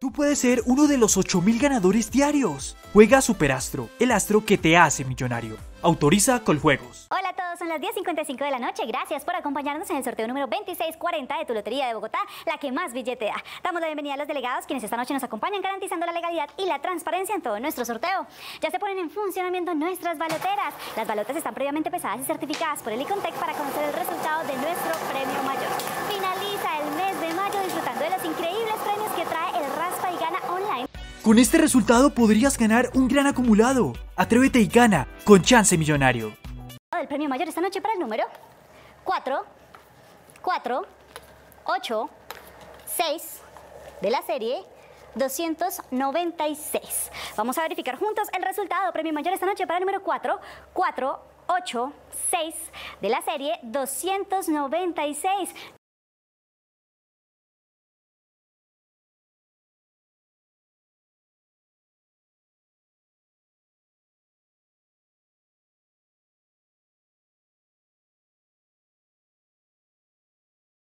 Tú puedes ser uno de los 8000 ganadores diarios. Juega Superastro, el astro que te hace millonario. Autoriza Coljuegos. Hola a todos, son las 10.55 de la noche. Gracias por acompañarnos en el sorteo número 2640 de tu Lotería de Bogotá, la que más billetea. Damos la bienvenida a los delegados quienes esta noche nos acompañan garantizando la legalidad y la transparencia en todo nuestro sorteo. Ya se ponen en funcionamiento nuestras baloteras. Las balotas están previamente pesadas y certificadas por el Icontec para conocer el resultado de nuestro premio mayor. Finaliza el mes de mayo disfrutando de los increíbles premios que trae el Raspa y Gana Online. Con este resultado podrías ganar un gran acumulado. Atrévete y gana con chance millonario. del premio mayor esta noche para el número 4, 4, 8, 6 de la serie 296. Vamos a verificar juntos el resultado. Premio mayor esta noche para el número 4, 4, 8, 6 de la serie 296.